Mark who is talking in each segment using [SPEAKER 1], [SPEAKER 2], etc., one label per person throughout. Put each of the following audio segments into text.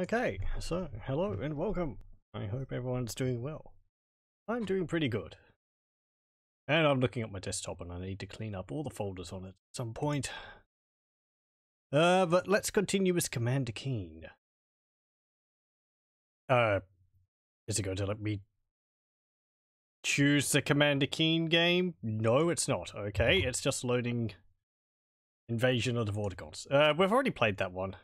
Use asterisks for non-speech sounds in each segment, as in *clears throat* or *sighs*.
[SPEAKER 1] Okay, so hello and welcome. I hope everyone's doing well. I'm doing pretty good. And I'm looking at my desktop and I need to clean up all the folders on it at some point. Uh, but let's continue with Commander Keen. Uh, is it going to let me choose the Commander Keen game? No, it's not. Okay, it's just loading Invasion of the Vorticons. Uh, we've already played that one.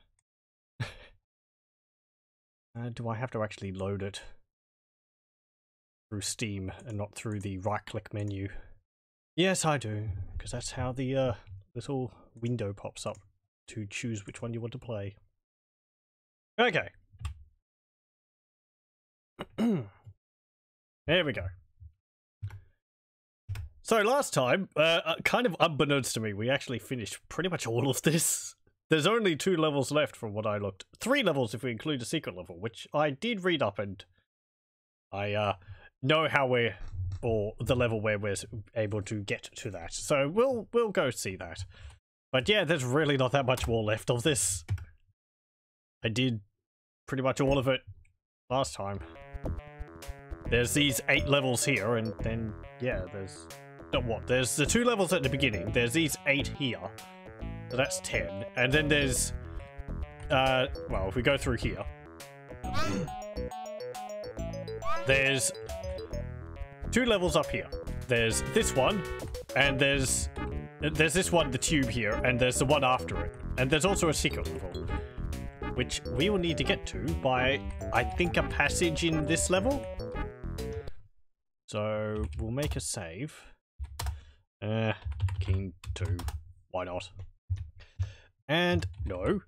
[SPEAKER 1] Uh, do I have to actually load it through Steam and not through the right-click menu? Yes, I do, because that's how the uh, little window pops up to choose which one you want to play. Okay. *clears throat* there we go. So last time, uh, uh, kind of unbeknownst to me, we actually finished pretty much all of this. There's only two levels left from what I looked. Three levels if we include a secret level, which I did read up and I uh, know how we're or the level where we're able to get to that. So we'll we'll go see that. But yeah, there's really not that much more left of this. I did pretty much all of it last time. There's these eight levels here, and then, yeah, there's... What? There's the two levels at the beginning. There's these eight here. So that's 10. And then there's, uh, well, if we go through here, there's two levels up here. There's this one, and there's there's this one, the tube here, and there's the one after it. And there's also a secret level, which we will need to get to by, I think, a passage in this level. So we'll make a save. Uh, King 2. Why not? And no.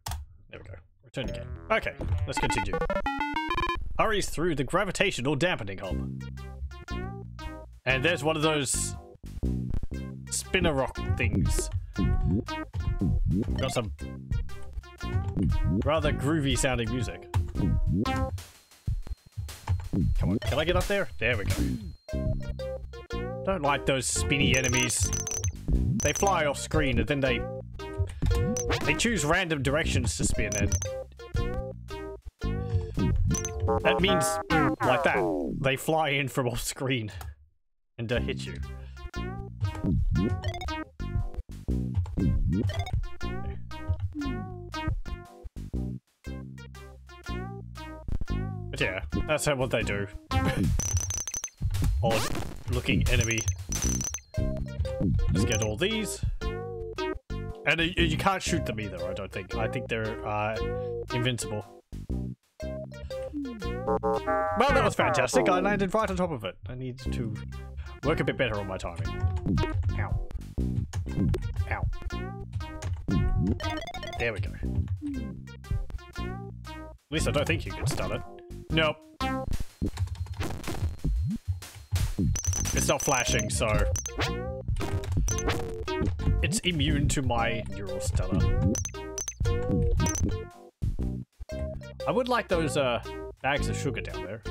[SPEAKER 1] There we go. Return again. Okay, let's continue. Hurries through the gravitational dampening hub. And there's one of those spinner rock things. Got some rather groovy sounding music. Come on, can I get up there? There we go. Don't like those spinny enemies. They fly off screen and then they they choose random directions to spin and that means like that. They fly in from off screen and uh, hit you. But yeah, that's what they do. *laughs* Odd looking enemy. Let's get all these. And you can't shoot them either, I don't think. I think they're uh, invincible. Well, that was fantastic. I landed right on top of it. I need to work a bit better on my timing. Ow. Ow. There we go. At least I don't think you can stun it. Nope. It's not flashing, so... It's immune to my neural stunner. I would like those uh, bags of sugar down there.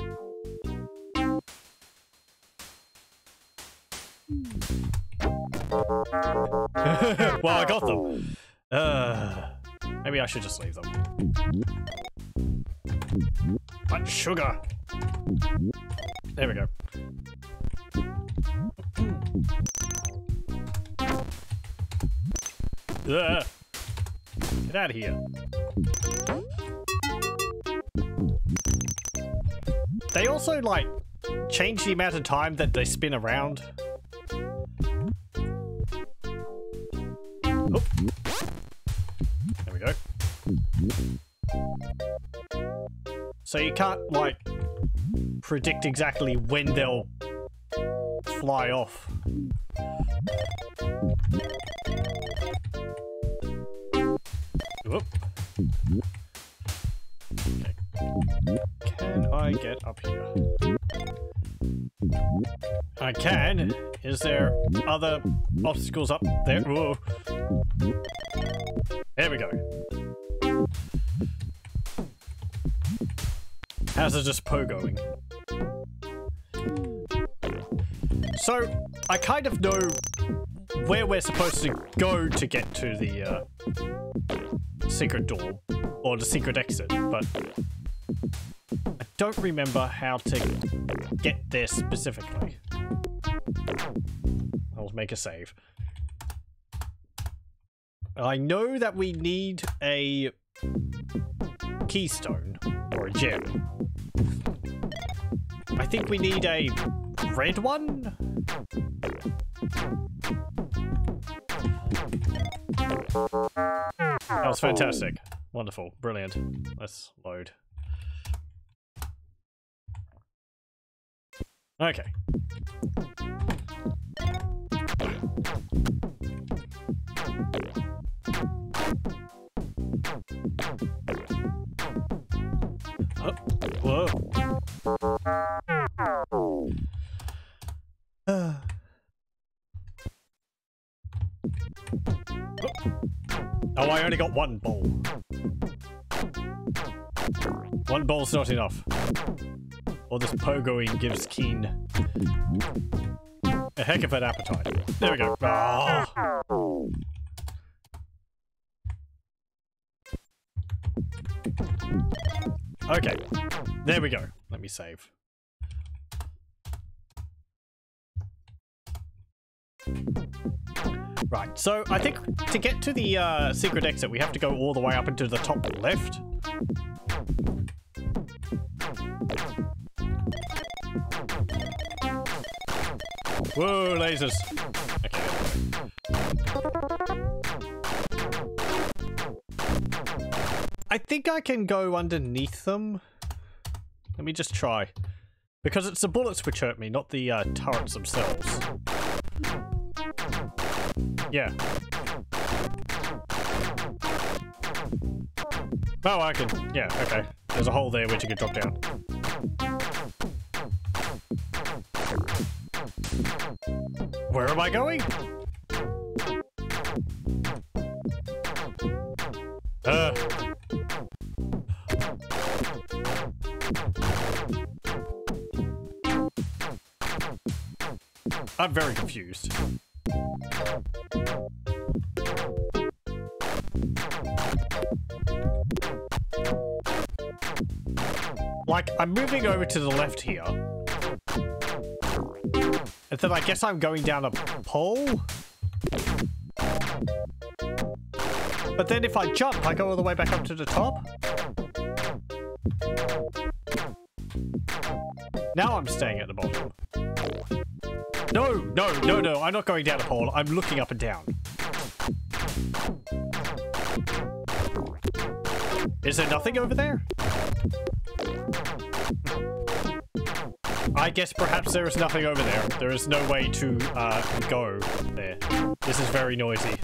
[SPEAKER 1] *laughs* well, I got them. Uh, maybe I should just leave them. But sugar. There we go. Ugh. Get out of here. They also, like, change the amount of time that they spin around. Oh. There we go. So you can't, like, predict exactly when they'll fly off. Up here? I can. Is there other obstacles up there? Whoa. There we go. How's it just pogoing? So, I kind of know where we're supposed to go to get to the uh, secret door or the secret exit, but don't remember how to get there specifically. I'll make a save. I know that we need a keystone or a gem. I think we need a red one? That was fantastic. Wonderful. Brilliant. Let's load. Okay. Oh, whoa. Oh, I only got one ball. One bowl's not enough. Or this pogoing gives Keen a heck of an appetite. There we go. Oh. Okay. There we go. Let me save. Right, so I think to get to the uh, secret exit, we have to go all the way up into the top left. Whoa, lasers. Okay. I think I can go underneath them. Let me just try. Because it's the bullets which hurt me, not the uh, turrets themselves. Yeah. Oh, I can. Yeah, okay. There's a hole there which you can drop down. Where am I going? Uh. I'm very confused. Like, I'm moving over to the left here. And then I guess I'm going down a pole? But then if I jump, I go all the way back up to the top? Now I'm staying at the bottom. No, no, no, no, I'm not going down a pole. I'm looking up and down. Is there nothing over there? I guess perhaps there is nothing over there. There is no way to uh, go there. This is very noisy.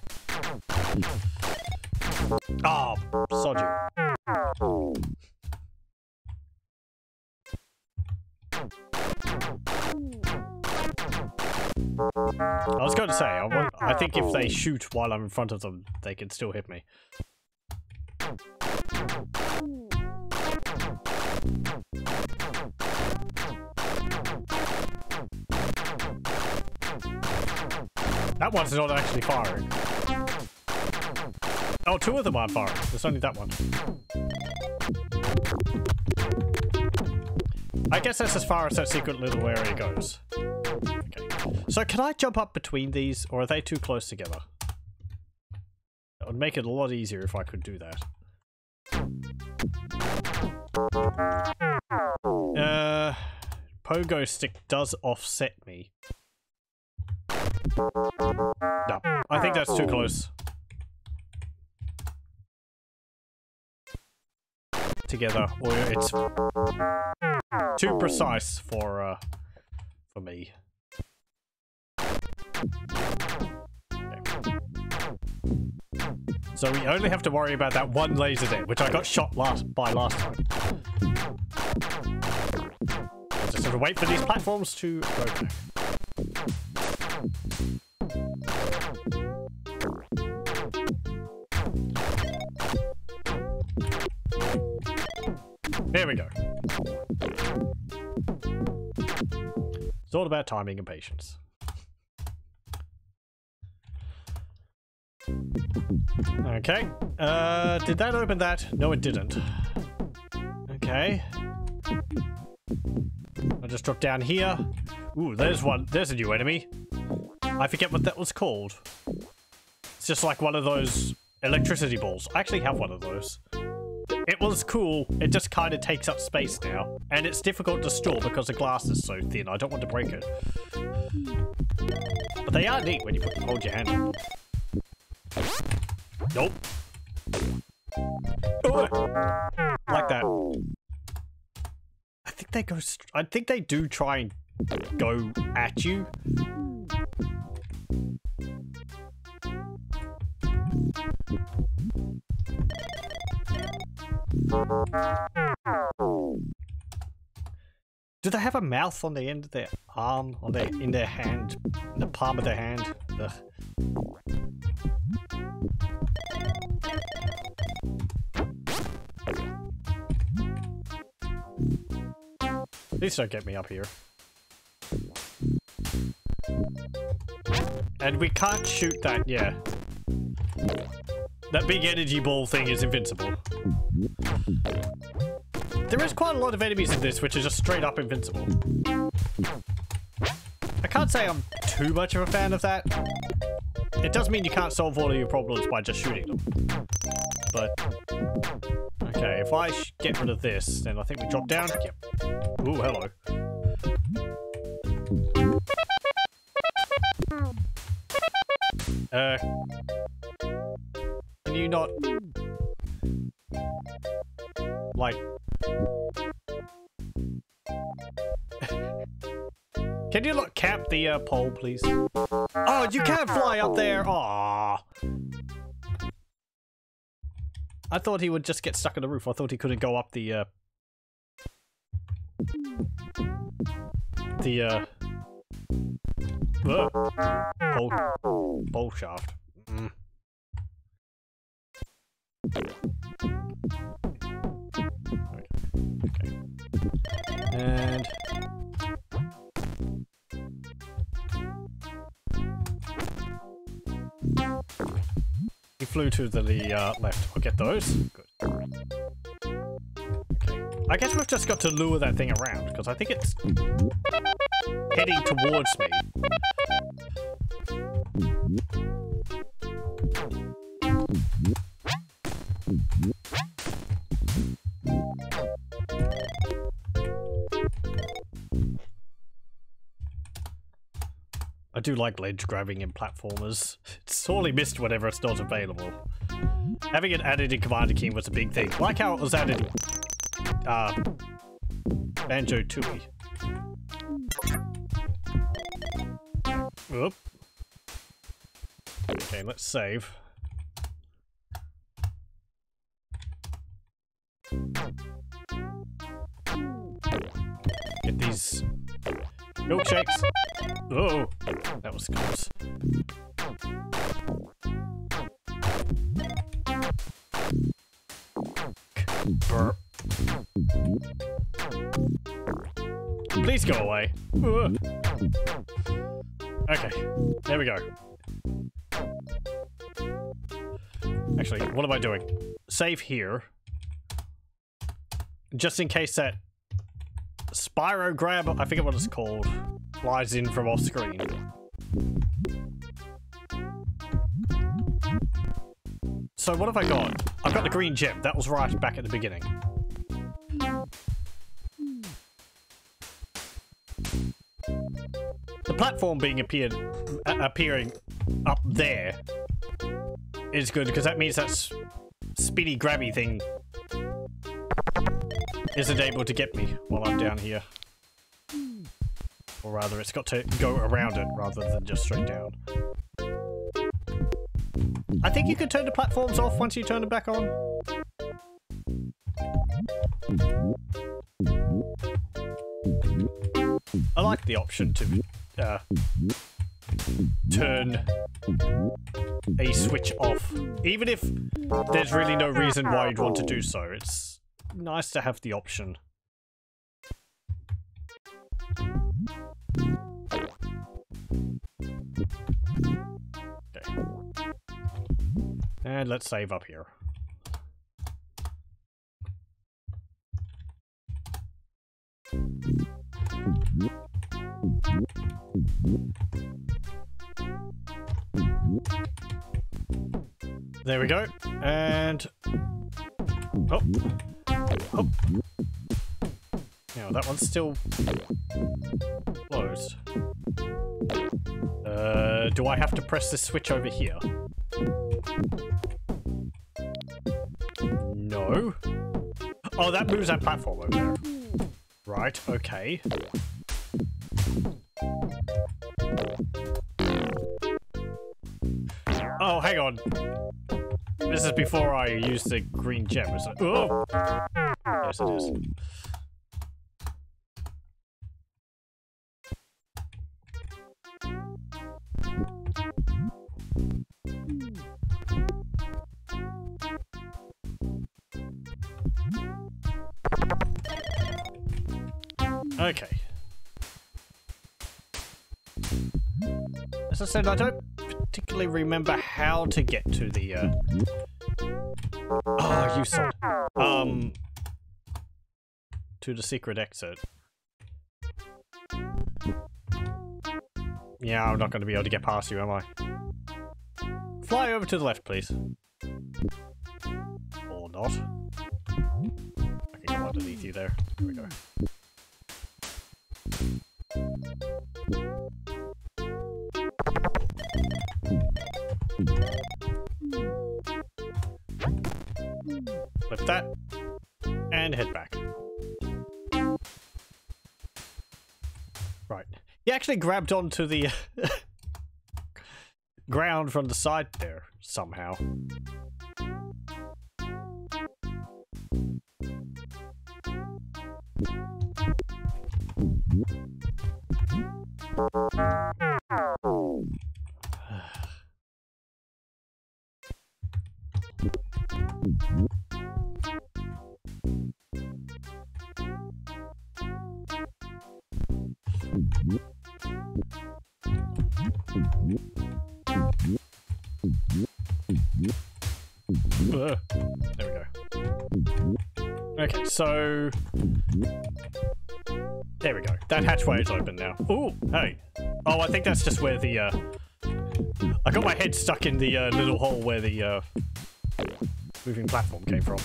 [SPEAKER 1] Ah, oh, sod you. I was going to say, I, want, I think if they shoot while I'm in front of them, they can still hit me. That one's not actually firing. Oh, two of them aren't firing. There's only that one. I guess that's as far as that secret little area goes. Okay. So can I jump up between these, or are they too close together? That would make it a lot easier if I could do that. Uh, pogo stick does offset me. No, I think that's too close. Together, or it's too precise for uh, for me. So we only have to worry about that one laser there, which I got shot last by last time. I'll just have to wait for these platforms to go back. There we go. It's all about timing and patience. Okay. Uh, did that open that? No, it didn't. Okay. I'll just drop down here. Ooh, there's one. There's a new enemy. I forget what that was called. It's just like one of those electricity balls. I actually have one of those. It was cool. It just kind of takes up space now. And it's difficult to store because the glass is so thin. I don't want to break it. But they are neat when you put, hold your hand them. Nope. Like that. I think they go. I think they do try and go at you. Do they have a mouth on the end of their arm, on their in their hand, in the palm of their hand? Ugh. Please don't get me up here. And we can't shoot that, yeah. That big energy ball thing is invincible. There is quite a lot of enemies in this which are just straight up invincible. I can't say I'm too much of a fan of that. It does mean you can't solve all of your problems by just shooting them. But, okay, if I get rid of this, then I think we drop down. Yep. Ooh, hello. Uh, can you not, like, *laughs* can you not cap the uh, pole, please? Oh, you can't fly up there. Aww. I thought he would just get stuck on the roof. I thought he couldn't go up the, uh... The, uh pole, pole shaft. Mm. Okay. And... He flew to the uh, left. I'll get those. Good. Okay. I guess we've just got to lure that thing around, because I think it's heading towards me. Do like ledge grabbing in platformers. It's sorely missed whenever it's not available. Having it added in Commander Keen was a big thing. Like how it was added in uh, Banjo-Tooie. Oop. Okay, let's save. Get these milkshakes. Oh, that was close. Burp. Please go away. Okay, there we go. Actually, what am I doing? Save here. Just in case that Spirogrip, I forget what it's called, flies in from off screen. So what have I got? I've got the green gem. That was right back at the beginning. The platform being appeared uh, appearing up there is good because that means that spinny grabby thing isn't able to get me while I'm down here. Or rather, it's got to go around it rather than just straight down. I think you can turn the platforms off once you turn them back on. I like the option to uh, turn a switch off. Even if there's really no reason why you'd want to do so, it's nice to have the option. And let's save up here. There we go. And... Oh. Oh. Now, that one's still closed. Uh, do I have to press this switch over here? Oh, that moves that platform over there. Right, okay. Oh, hang on. This is before I use the green gem, it? Oh! Yes, it is. Said, I don't particularly remember how to get to the, uh... Oh, you sod. Um... To the secret exit. Yeah, I'm not going to be able to get past you, am I? Fly over to the left, please. Or not. I can go underneath you there. There we go. That. And head back. Right. He actually grabbed onto the uh, *laughs* ground from the side there, somehow. So... There we go. That hatchway is open now. Oh, hey. Oh, I think that's just where the, uh... I got my head stuck in the uh, little hole where the, uh... Moving platform came from.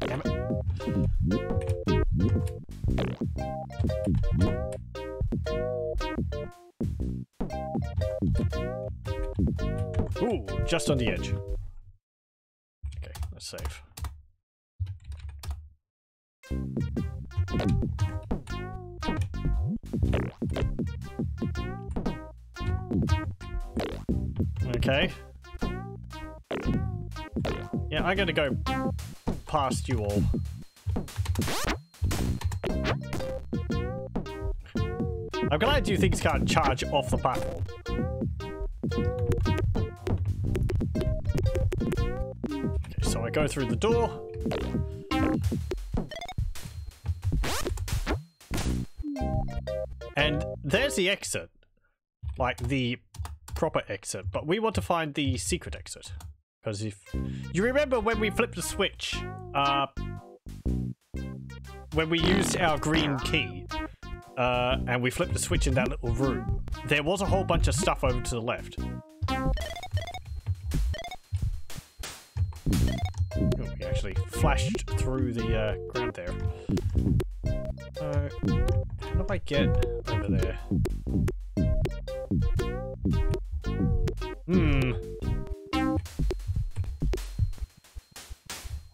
[SPEAKER 1] Damn it. Ooh, just on the edge. Okay, let's save. Okay. Yeah, I gotta go past you all. I'm glad you things can't charge off the platform. Okay, so I go through the door. And there's the exit. Like the proper exit. But we want to find the secret exit. Because if you remember when we flipped the switch, uh, when we used our green key, uh, and we flipped the switch in that little room, there was a whole bunch of stuff over to the left. Oh, we actually flashed through the uh, ground there. Uh, how do I get over there? Hmm.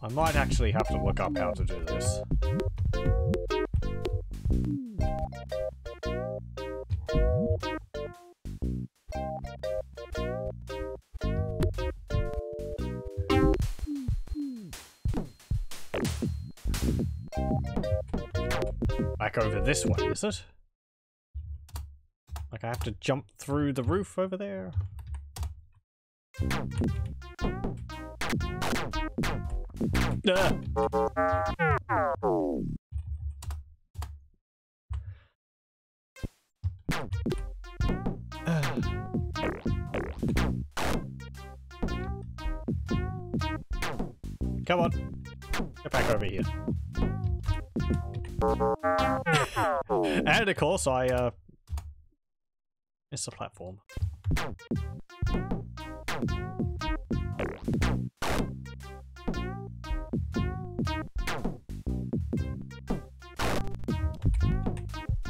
[SPEAKER 1] I might actually have to look up how to do this. Back over this way, is it? Like I have to jump through the roof over there? *sighs* Come on. Get back over here. *laughs* and of course, I uh, It's a platform.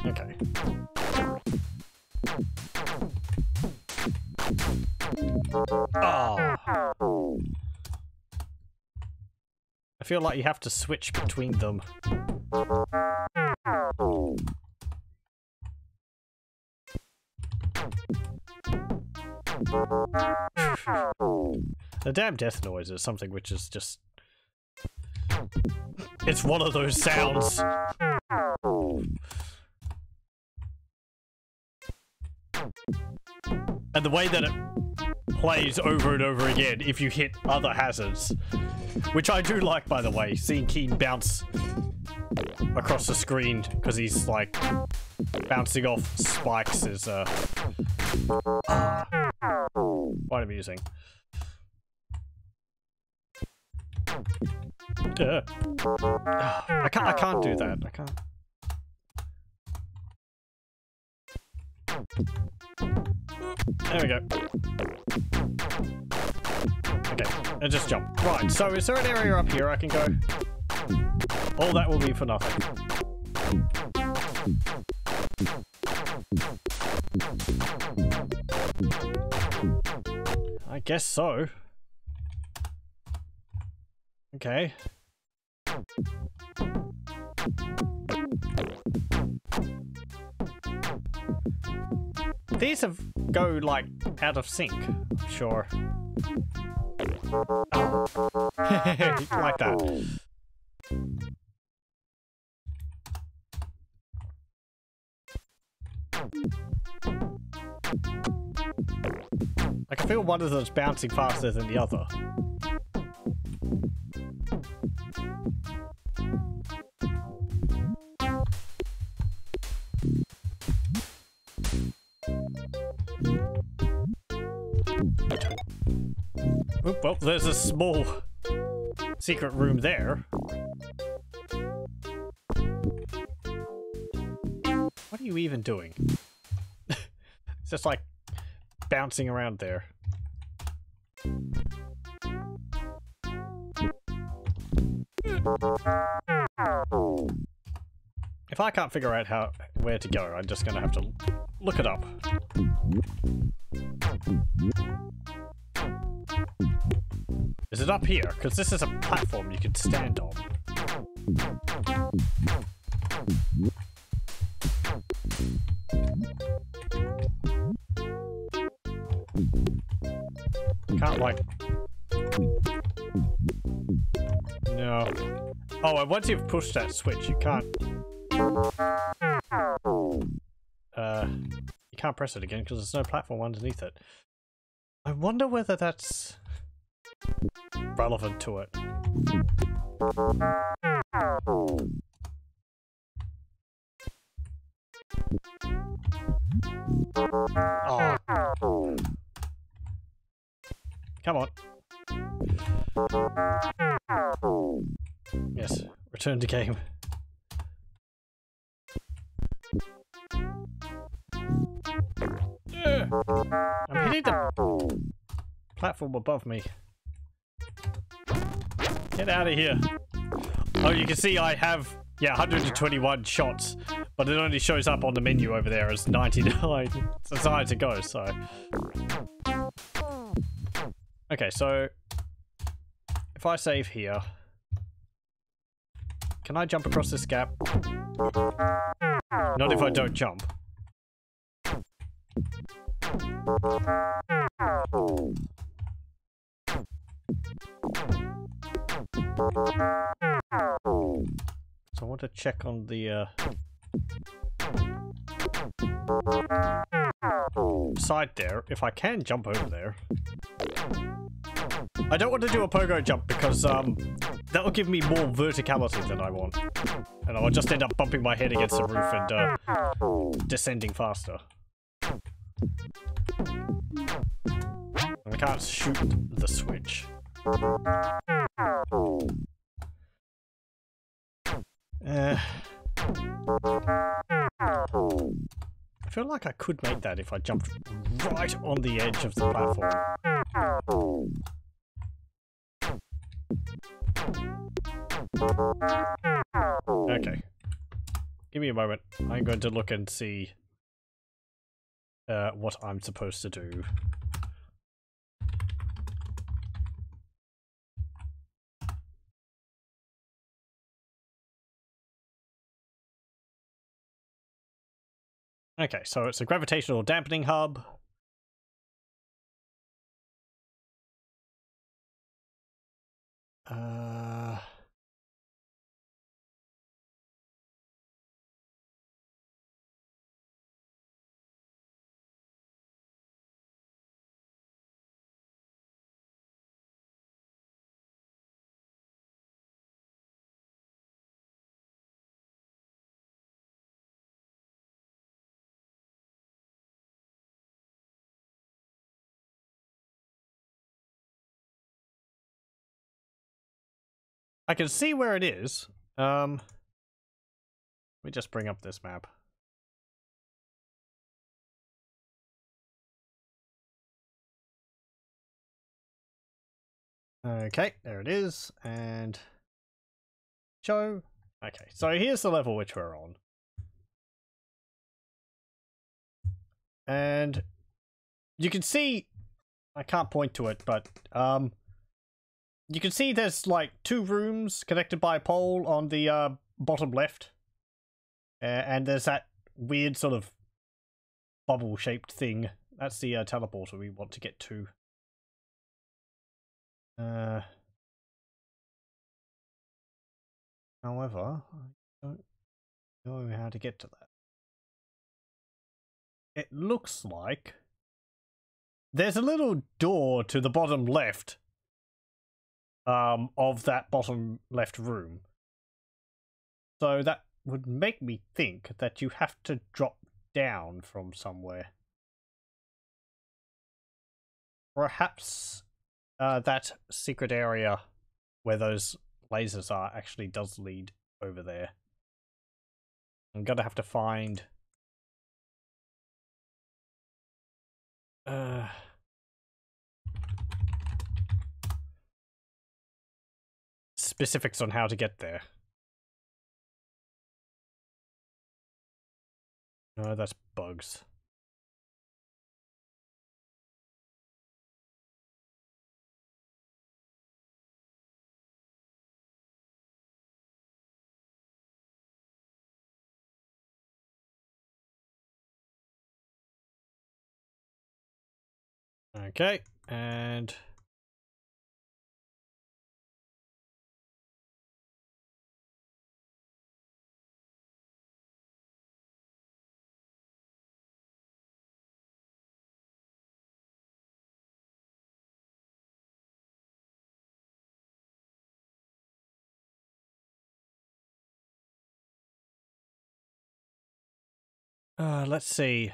[SPEAKER 1] Okay. Oh. I feel like you have to switch between them. The damn death noise is something which is just... It's one of those sounds. And the way that it plays over and over again if you hit other hazards. Which I do like, by the way, seeing Keen bounce across the screen because he's like bouncing off spikes is uh, quite amusing. Uh, I can't. I can't do that. I can't. There we go. Okay, and just jump. Right, so is there an area up here I can go? All that will be for nothing. I guess so. Okay. These have go like out of sync, sure. *laughs* like that. Feel one of them's bouncing faster than the other. Oop, well, there's a small secret room there. What are you even doing? *laughs* it's just like bouncing around there. If I can't figure out how where to go, I'm just gonna have to look it up. Is it up here? Because this is a platform you can stand on. Can't like... Oh, and once you've pushed that switch, you can't... Uh, you can't press it again because there's no platform underneath it. I wonder whether that's relevant to it. Oh. Come on. Yes, return to game. I'm hitting the platform above me. Get out of here. Oh, you can see I have, yeah, 121 shots, but it only shows up on the menu over there as 99 *laughs* decided to go, so. Okay, so if I save here, can I jump across this gap? Not if I don't jump. So I want to check on the uh, side there, if I can jump over there. I don't want to do a pogo jump because um, that will give me more verticality than I want. And I'll just end up bumping my head against the roof and uh, descending faster. And I can't shoot the switch. Uh, I feel like I could make that if I jumped right on the edge of the platform. Okay. Give me a moment. I'm going to look and see uh, what I'm supposed to do. Okay, so it's a gravitational dampening hub. Uh... I can see where it is. Um, let me just bring up this map. Okay, there it is, and show. Okay, so here's the level which we're on. And you can see, I can't point to it, but um, you can see there's like two rooms connected by a pole on the uh, bottom left. Uh, and there's that weird sort of bubble shaped thing. That's the uh, teleporter we want to get to. Uh, however, I don't know how to get to that. It looks like there's a little door to the bottom left um, of that bottom left room. So that would make me think that you have to drop down from somewhere. Perhaps uh, that secret area where those lasers are actually does lead over there. I'm gonna have to find... Uh... specifics on how to get there. No, that's bugs. Okay, and Uh, let's see.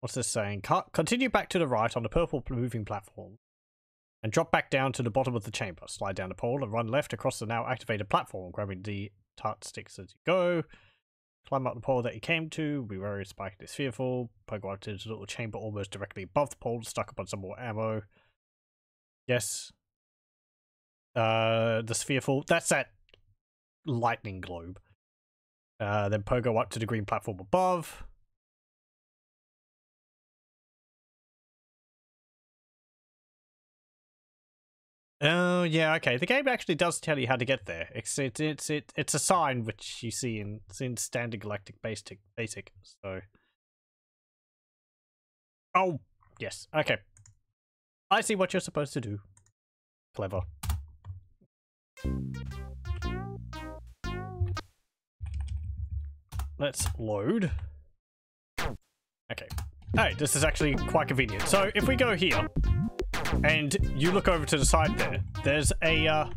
[SPEAKER 1] What's this saying? Continue back to the right on the purple moving platform and drop back down to the bottom of the chamber. Slide down the pole and run left across the now activated platform, grabbing the Tart Stix as you go. Climb up the pole that you came to. Be wary of Spike is fearful. Pogo out to the little chamber almost directly above the pole, stuck up on some more ammo. Yes. Uh, the Sphereful. That's that lightning globe. Uh, then Pogo up to the green platform above. Oh yeah, okay. The game actually does tell you how to get there. It's it's it's it, it's a sign which you see in in standard galactic basic basic. So. Oh yes, okay. I see what you're supposed to do. Clever. Let's load. Okay. Hey, this is actually quite convenient. So if we go here, and you look over to the side there, there's a uh,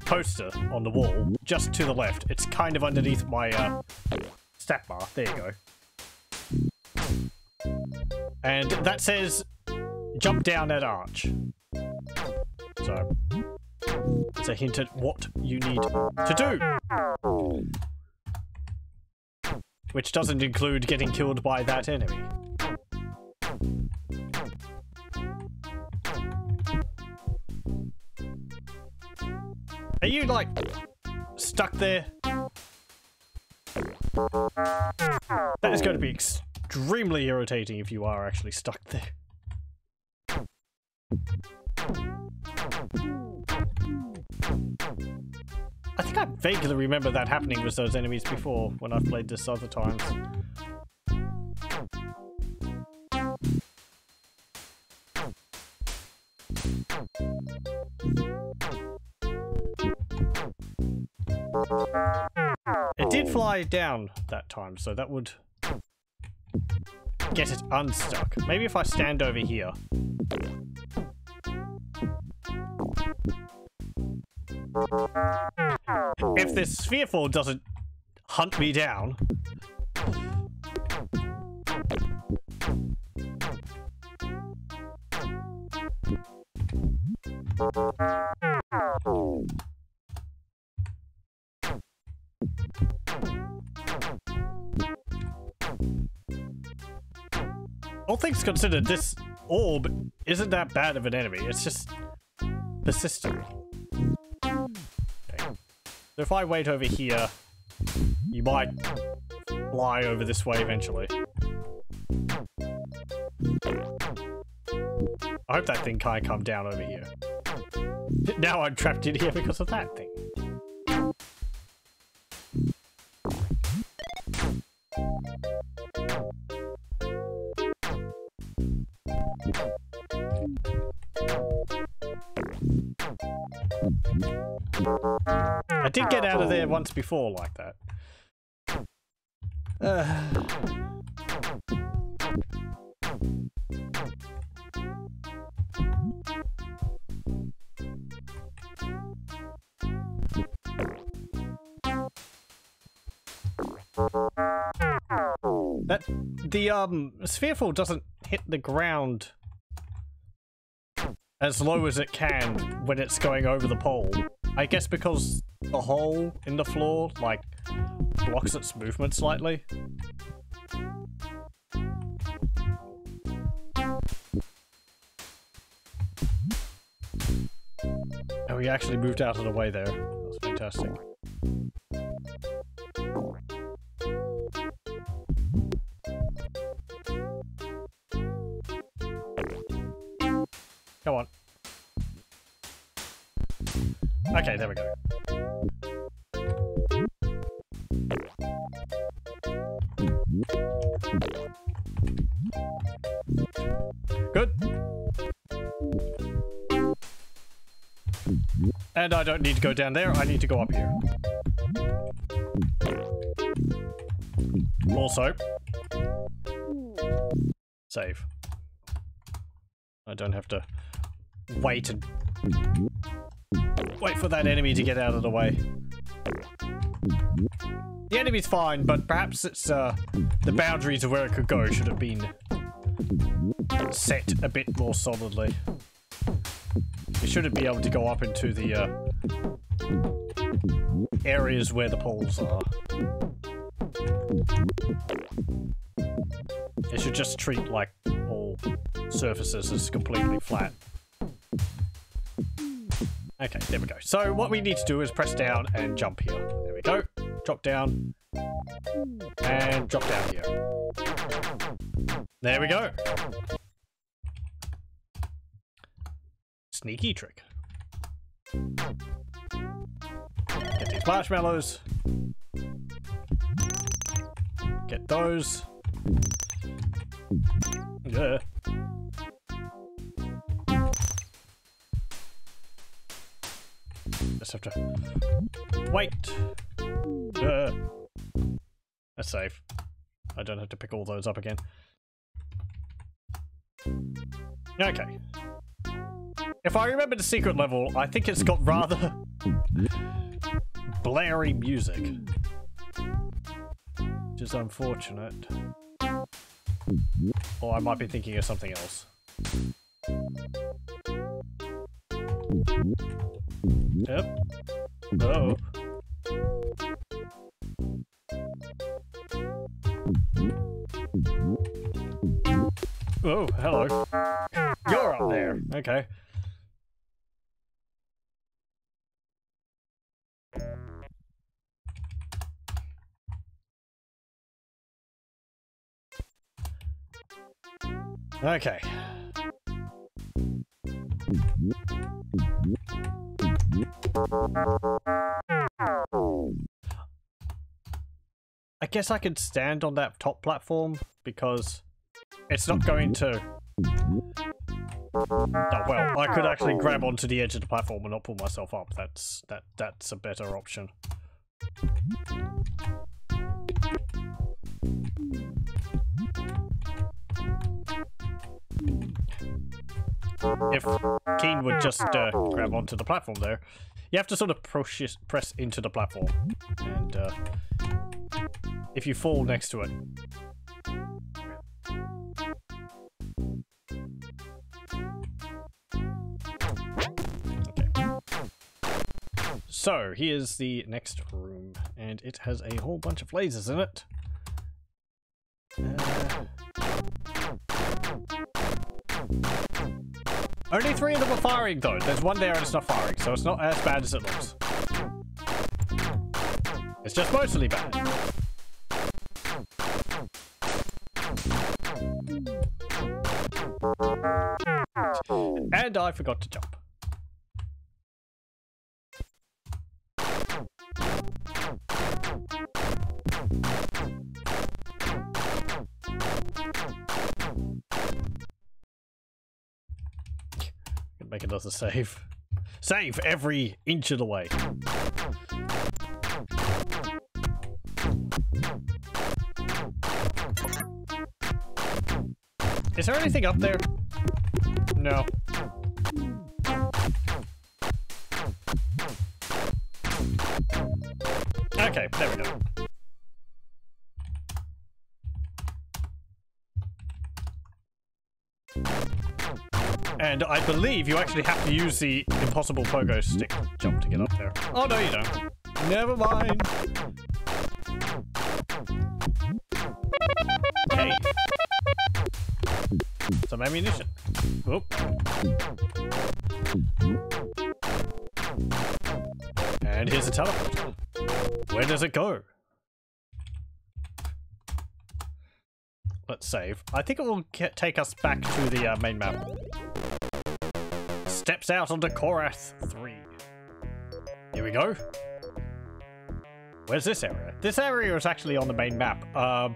[SPEAKER 1] poster on the wall just to the left. It's kind of underneath my uh, stat bar. There you go. And that says, jump down that arch. So, it's a hint at what you need to do which doesn't include getting killed by that enemy. Are you, like, stuck there? That is going to be extremely irritating if you are actually stuck there. I think I vaguely remember that happening with those enemies before when I've played this other times. It did fly down that time, so that would get it unstuck. Maybe if I stand over here. If this sphere doesn't hunt me down, all things considered, this orb isn't that bad of an enemy. It's just persistent. So if I wait over here, you might fly over this way eventually. I hope that thing can't come down over here. Now I'm trapped in here because of that thing. There once before like that. Uh. That the um sphereful doesn't hit the ground as low as it can when it's going over the pole. I guess because the hole in the floor, like, blocks its movement slightly. And we actually moved out of the way there. That's fantastic. And I don't need to go down there, I need to go up here. Also, save. I don't have to wait and wait for that enemy to get out of the way. The enemy's fine, but perhaps it's uh, the boundaries of where it could go should have been set a bit more solidly. Shouldn't be able to go up into the uh, areas where the poles are. It should just treat like all surfaces as completely flat. Okay, there we go. So what we need to do is press down and jump here. There we go. Drop down. And drop down here. There we go. Sneaky trick. Get these marshmallows. Get those. Yeah. Just have to wait. Uh, that's safe. I don't have to pick all those up again. Okay. If I remember the secret level, I think it's got rather blary music. Which is unfortunate. Or I might be thinking of something else. Yep. Oh. Oh, hello. You're up there. Okay. Okay. I guess I could stand on that top platform because it's not going to... Oh, well, I could actually grab onto the edge of the platform and not pull myself up. That's that that's a better option. If Keen would just uh, grab onto the platform there, you have to sort of press into the platform. And uh, if you fall next to it, So, here's the next room, and it has a whole bunch of lasers in it. Only three of them are firing, though. There's one there and it's not firing, so it's not as bad as it looks. It's just mostly bad. And I forgot to jump. Make another save. Save every inch of the way. Is there anything up there? No. Okay, there we go. And I believe you actually have to use the impossible pogo stick jump to get up there. Oh, no, you don't. Never mind. Hey. Some ammunition. Whoop. And here's a teleport. Where does it go? Let's save. I think it will take us back to the uh, main map steps out onto Korath 3. Here we go. Where's this area? This area is actually on the main map. Um,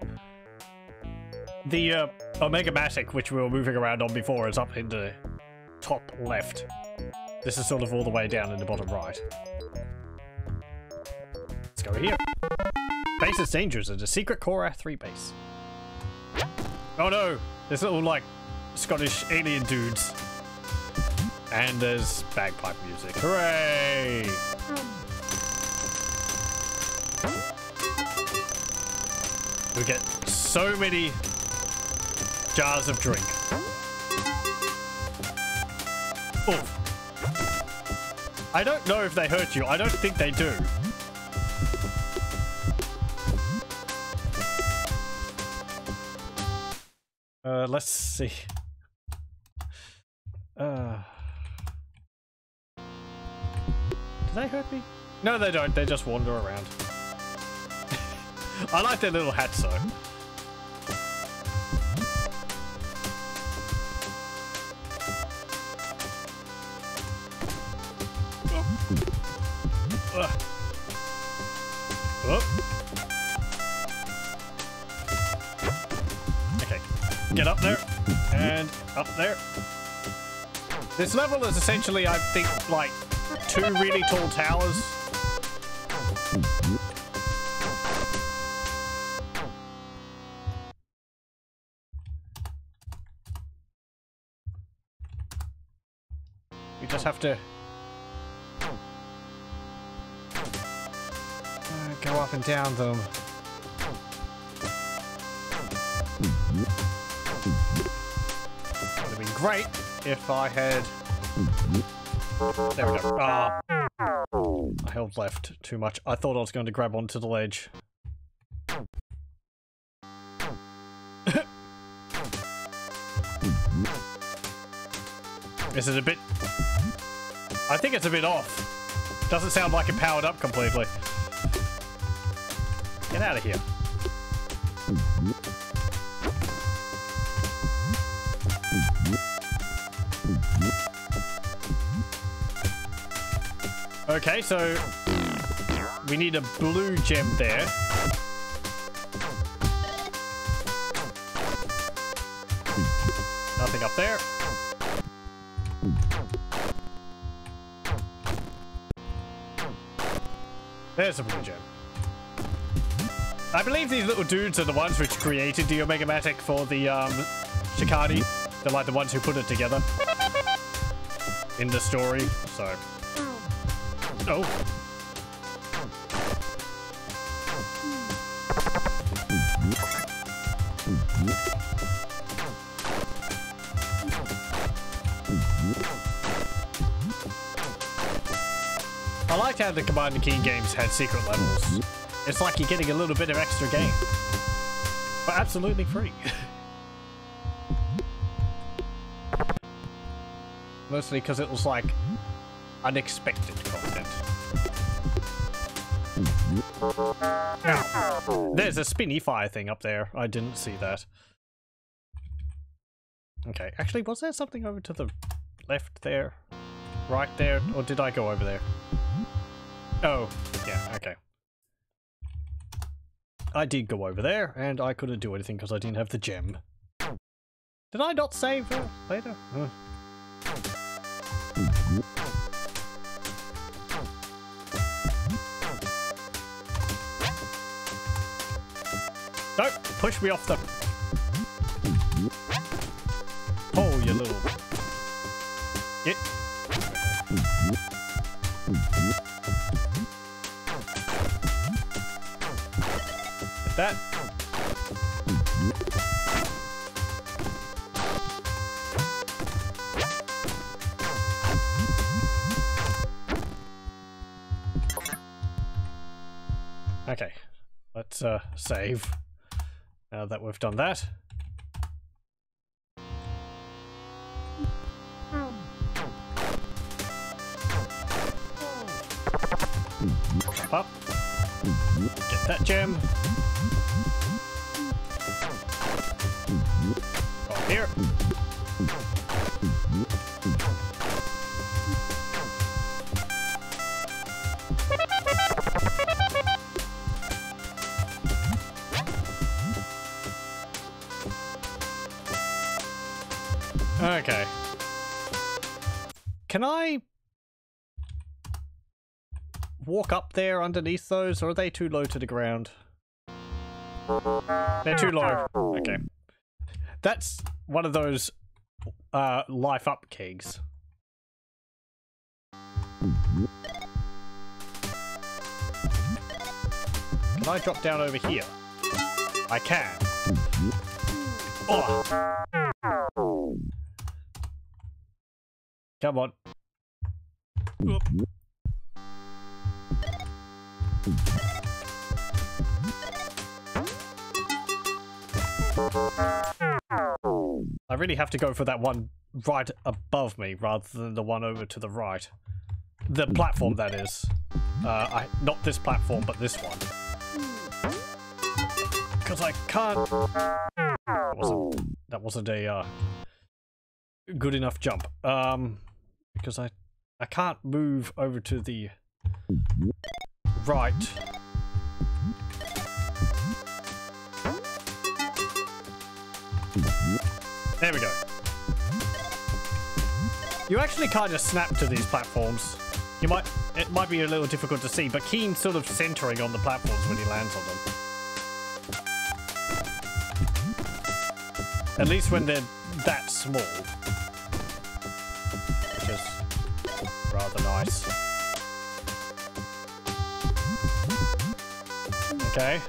[SPEAKER 1] the uh, Omega Matic, which we were moving around on before, is up in the top left. This is sort of all the way down in the bottom right. Let's go here. Base is dangerous. It's a secret Korath 3 base. Oh no! There's little, like, Scottish alien dudes. And there's bagpipe music. Hooray! We get so many jars of drink. Oof. I don't know if they hurt you. I don't think they do. Uh, let's see. Uh... Do they hurt me? No, they don't. They just wander around. *laughs* I like their little hats, though. Get up there, and up there. This level is essentially, I think, like two really tall towers. We just have to uh, go up and down them. Great if I had there we go. Ah. I held left too much. I thought I was going to grab onto the ledge. *laughs* This is it a bit... I think it's a bit off. Doesn't sound like it powered up completely. Get out of here. Okay, so we need a blue gem there. Nothing up there. There's a blue gem. I believe these little dudes are the ones which created the Omega-Matic for the um, Shikadi. They're like the ones who put it together in the story, so... Oh. I liked how the Commander Keen games had secret levels. It's like you're getting a little bit of extra game. But absolutely free. *laughs* Mostly because it was like unexpected there's a spinny fire thing up there. I didn't see that. Okay, actually, was there something over to the left there? Right there? Or did I go over there? Oh, yeah, okay. I did go over there, and I couldn't do anything because I didn't have the gem. Did I not save later? Push me off the... Oh, you little... Get... Get that. Okay, let's uh, save now that we've done that. Up. Get that gem. Here. Okay. Can I walk up there underneath those, or are they too low to the ground? They're too low. Okay. That's one of those uh, life up kegs. Can I drop down over here? I can. Oh! Come on. Oop. I really have to go for that one right above me rather than the one over to the right. The platform, that is. Uh, I, not this platform, but this one. Because I can't... That wasn't, that wasn't a uh, good enough jump. Um, because I, I can't move over to the right. There we go. You actually kind of snap to these platforms. You might, it might be a little difficult to see, but Keen sort of centering on the platforms when he lands on them. At least when they're that small. rather nice. Okay.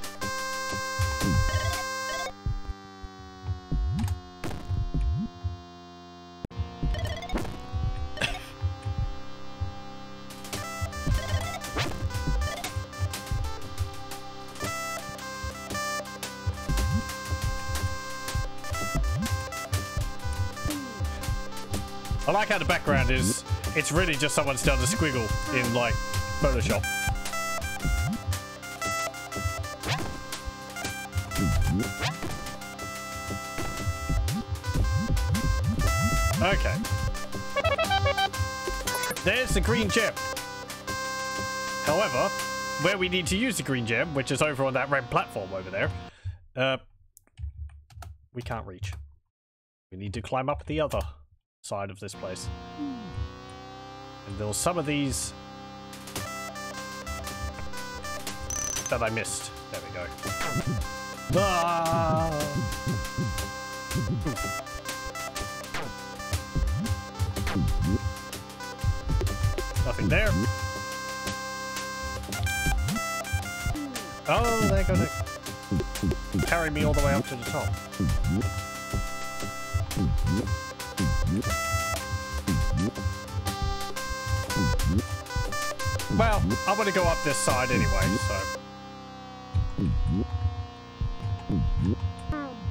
[SPEAKER 1] I like how the background is it's really just someone's done a squiggle in like Photoshop. Okay. There's the green gem. However, where we need to use the green gem, which is over on that red platform over there, uh, we can't reach. We need to climb up the other side of this place. And there's some of these that I missed. There we go. *laughs* Ah! Nothing there. Oh, they're gonna carry me all the way up to the top. Well, I'm gonna go up this side anyway, so.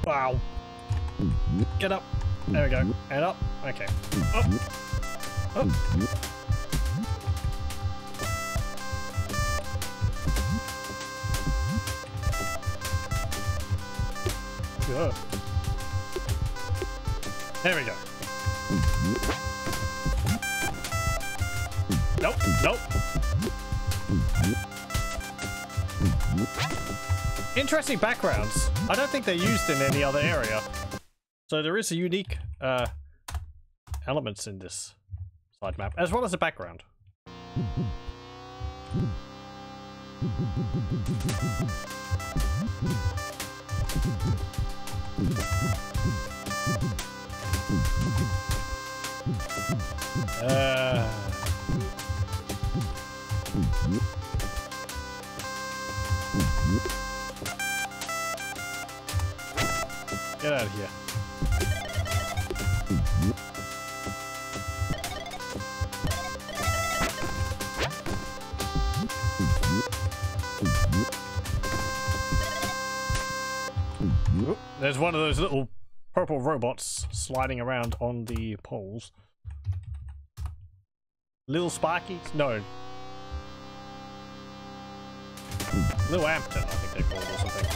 [SPEAKER 1] Wow. Get up. There we go. And up. Okay. Up. Up. Interesting backgrounds. I don't think they're used in any other area. So there is a unique uh, elements in this side map, as well as a background. Uh... Get out of here. There's one of those little purple robots sliding around on the poles. Little Sparky? No. Little Ampton, I think they called or something.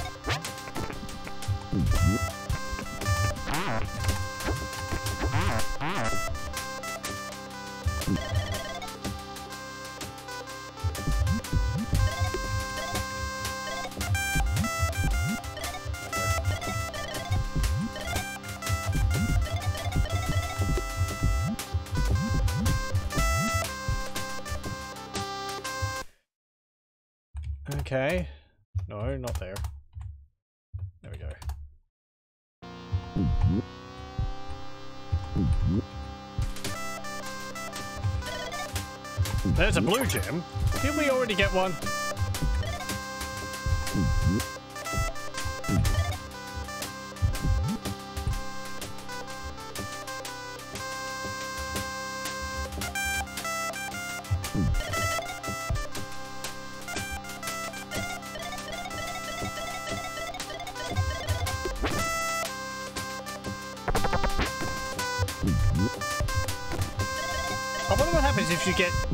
[SPEAKER 1] Okay. No, not there. There we go. There's a blue gem. Didn't we already get one?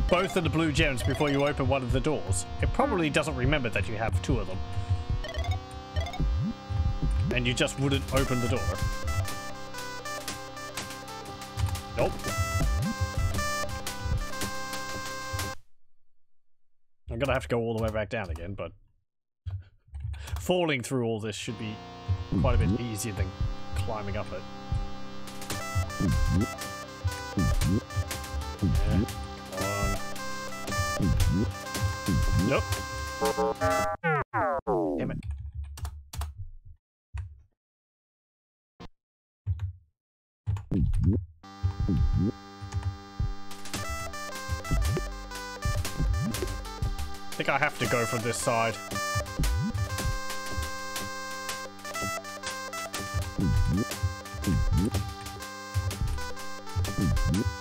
[SPEAKER 1] Both of the blue gems before you open one of the doors. It probably doesn't remember that you have two of them. And you just wouldn't open the door. Nope. I'm gonna have to go all the way back down again, but falling through all this should be quite a bit mm-hmm. easier than climbing up it. Mm-hmm. Nope. Damn it. I think I have to go from this side.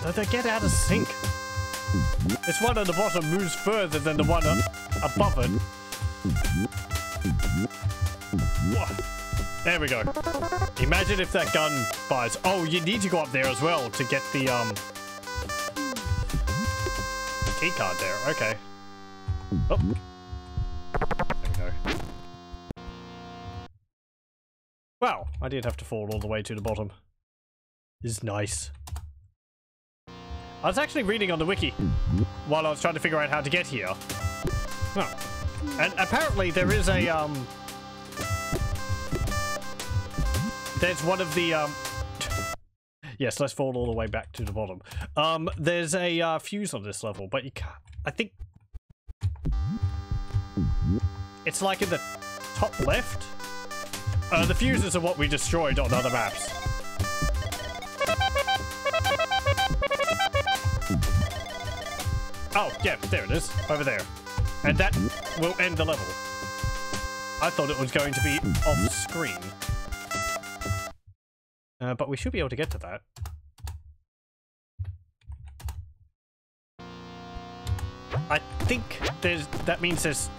[SPEAKER 1] No, they get out of sync. This one at the bottom moves further than the one up above it. There we go. Imagine if that gun fires. Oh, you need to go up there as well to get the um key card there. Okay. Oh. There we go. Wow, I did have to fall all the way to the bottom. This is nice. I was actually reading on the wiki while I was trying to figure out how to get here. Oh. And apparently there is a, um... There's one of the, um... yes, let's fall all the way back to the bottom. Um, there's a uh, fuse on this level, but you can't... I think... It's like in the top left? Uh, the fuses are what we destroyed on other maps. Oh, yeah, there it is. Over there. And that will end the level. I thought it was going to be off screen. Uh, but we should be able to get to that. I think there's that means there's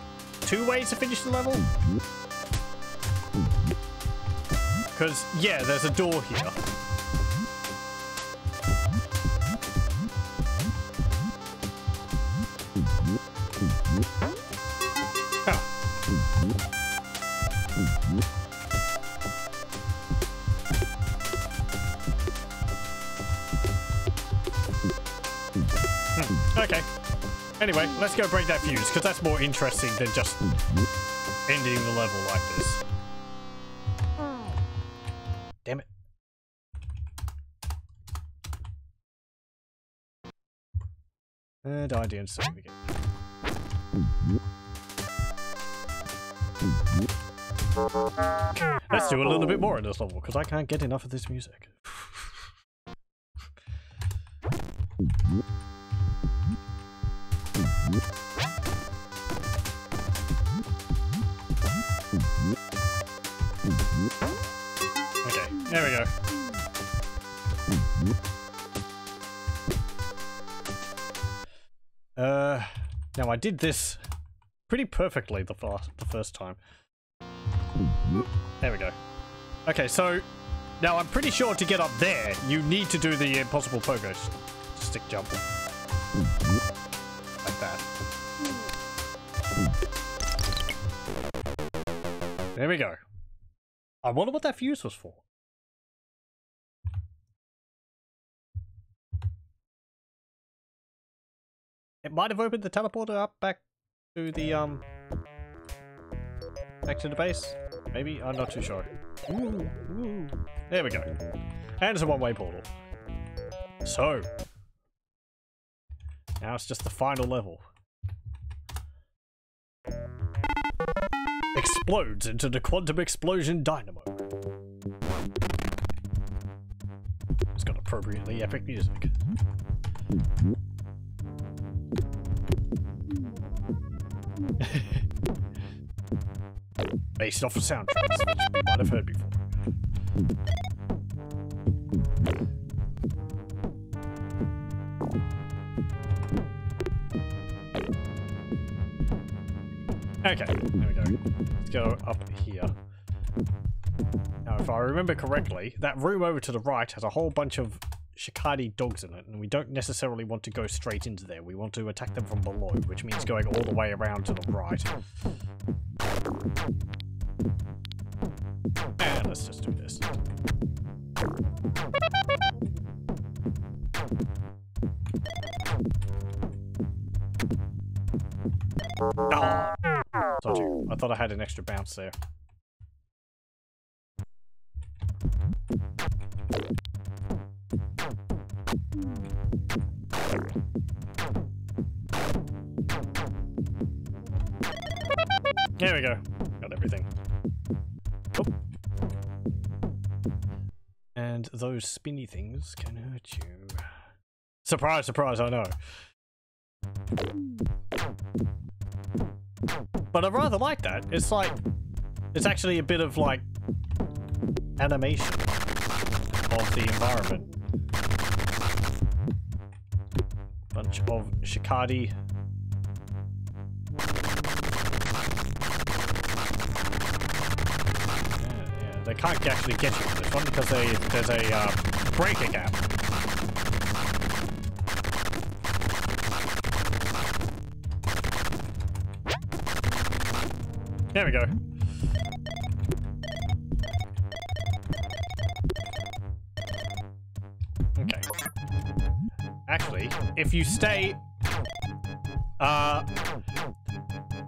[SPEAKER 1] two ways to finish the level. Because, yeah, there's a door here. Anyway, let's go break that fuse, because that's more interesting than just ending the level like this. Damn it. And I didn't save again. Let's do a little bit more in this level, because I can't get enough of this music. Now I did this pretty perfectly the first the first time. There we go. Okay, so now I'm pretty sure to get up there, you need to do the impossible pogo stick jump. Like that. There we go. I wonder what that fuse was for. It might have opened the teleporter up back to the, um... Back to the base? Maybe? I'm not too sure. Ooh, ooh. There we go. And it's a one-way portal. So. Now it's just the final level. Explodes into the quantum explosion dynamo. It's got appropriately epic music. *laughs* Based off of soundtracks, which we might have heard before. Okay, there we go. Let's go up here. Now, if I remember correctly, that room over to the right has a whole bunch of Shikadi dogs in it, and we don't necessarily want to go straight into there. We want to attack them from below, which means going all the way around to the right. And let's just do this. Ah. You. I thought I had an extra bounce there. There we go. Got everything. Oh. And those spinny things can hurt you. Surprise, surprise, I know. But I rather like that. It's like, it's actually a bit of like animation of the environment. Bunch of Shikadi. They can't actually get you It's this one because they, there's a um, uh, breaker gap. There we go. Okay. Actually, if you stay... Uh...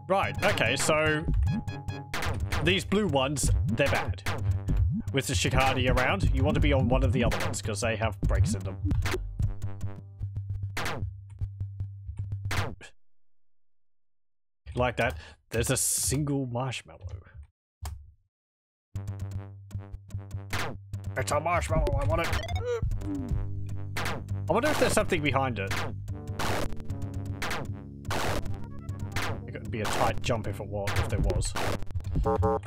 [SPEAKER 1] Right, okay, so these blue ones, they're bad. With the Shikadi around, you want to be on one of the other ones, because they have breaks in them. Like that. There's a single marshmallow. It's a marshmallow, I want it. I wonder if there's something behind it. It could be a tight jump if it was, if there was. I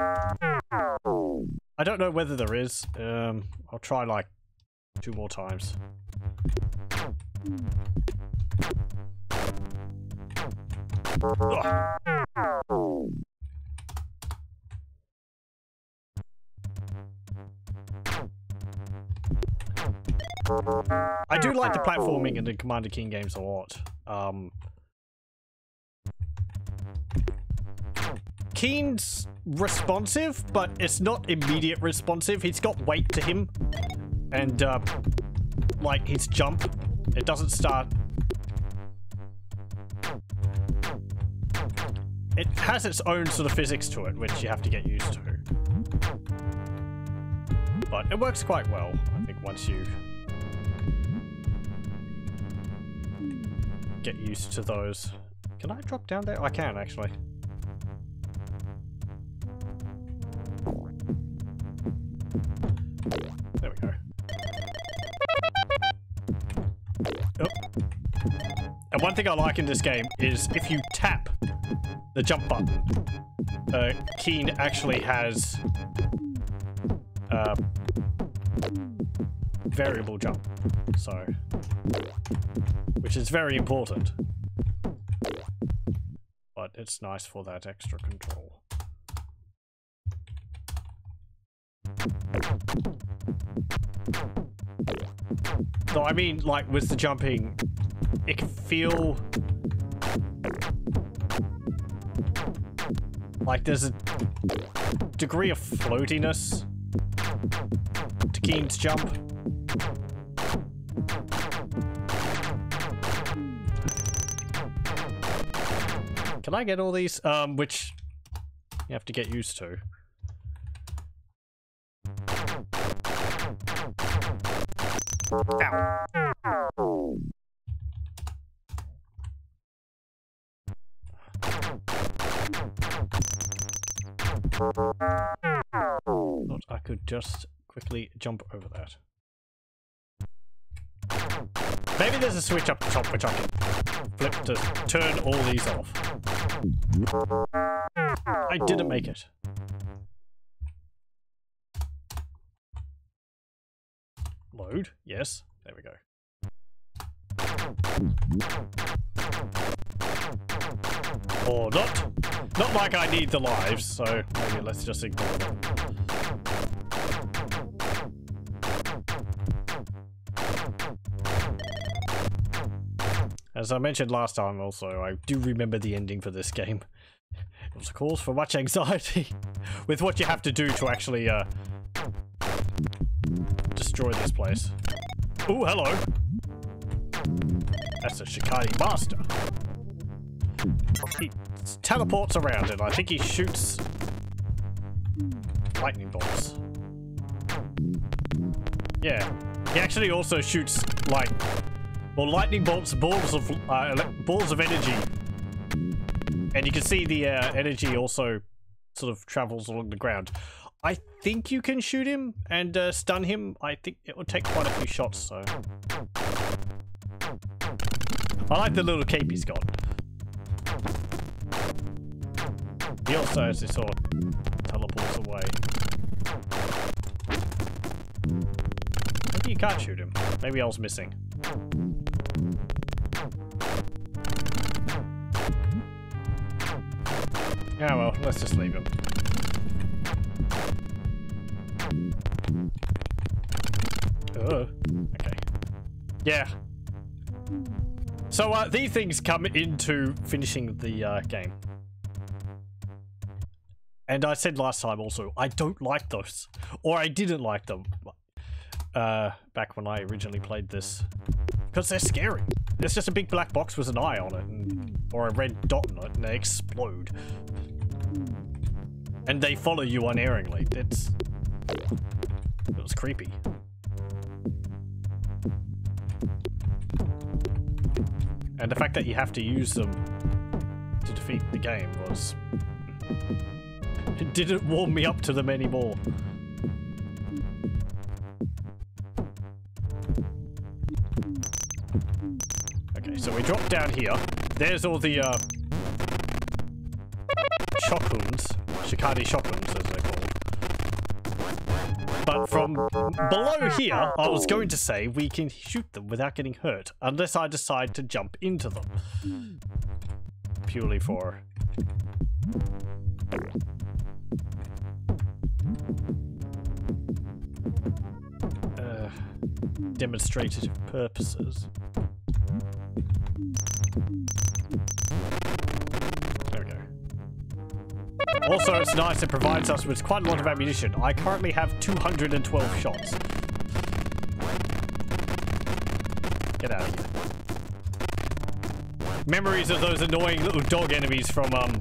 [SPEAKER 1] don't know whether there is. Um, I'll try like two more times. I do like the platforming in the Commander Keen games a lot. Um, Keen's responsive, but it's not immediate responsive. He's got weight to him. And, uh, like, his jump, it doesn't start... It has its own sort of physics to it, which you have to get used to. But it works quite well, I think, once you get used to those. Can I drop down there? I can, actually. Thing I like in this game is if you tap the jump button, uh, Keen actually has uh, variable jump. So, which is very important. But it's nice for that extra control. No, I mean, like, with the jumping, it can feel... Like, there's a degree of floatiness to Keen's jump. Can I get all these? Um, which you have to get used to. Ow. Thought I could just quickly jump over that. Maybe there's a switch up the top which I can flip to turn all these off. I didn't make it. Load, yes. There we go. Or not. Not like I need the lives, so maybe let's just ignore them. As I mentioned last time also, I do remember the ending for this game. It was a cause for much anxiety *laughs* with what you have to do to actually uh, destroy this place. Oh, hello. That's a Shikadi Master. He teleports around and I think he shoots lightning bolts. Yeah. He actually also shoots, like, well, lightning bolts, balls of, uh, balls of energy. And you can see the uh, energy also sort of travels along the ground. I think you can shoot him and uh, stun him. I think it would take quite a few shots, so... I like the little cape he's got. He also has this sort of teleports away. Maybe you can't shoot him. Maybe I was missing. Yeah, well, let's just leave him. Uh, okay. Yeah. So, uh, these things come into finishing the uh, game. And I said last time also, I don't like those. Or I didn't like them. Uh, back when I originally played this. Because they're scary. It's just a big black box with an eye on it. And, or a red dot on it and they explode. And they follow you unerringly. It's... It was creepy. And the fact that you have to use them to defeat the game was... It didn't warm me up to them anymore. Okay, so we drop down here. There's all the, uh... Shockhunds. Shikadi Shockhunds, from below here, I was going to say we can shoot them without getting hurt, unless I decide to jump into them. Purely for... Uh, demonstrative purposes. Also, it's nice, it provides us with quite a lot of ammunition. I currently have 212 shots. Get out of here. Memories of those annoying little dog enemies from, um...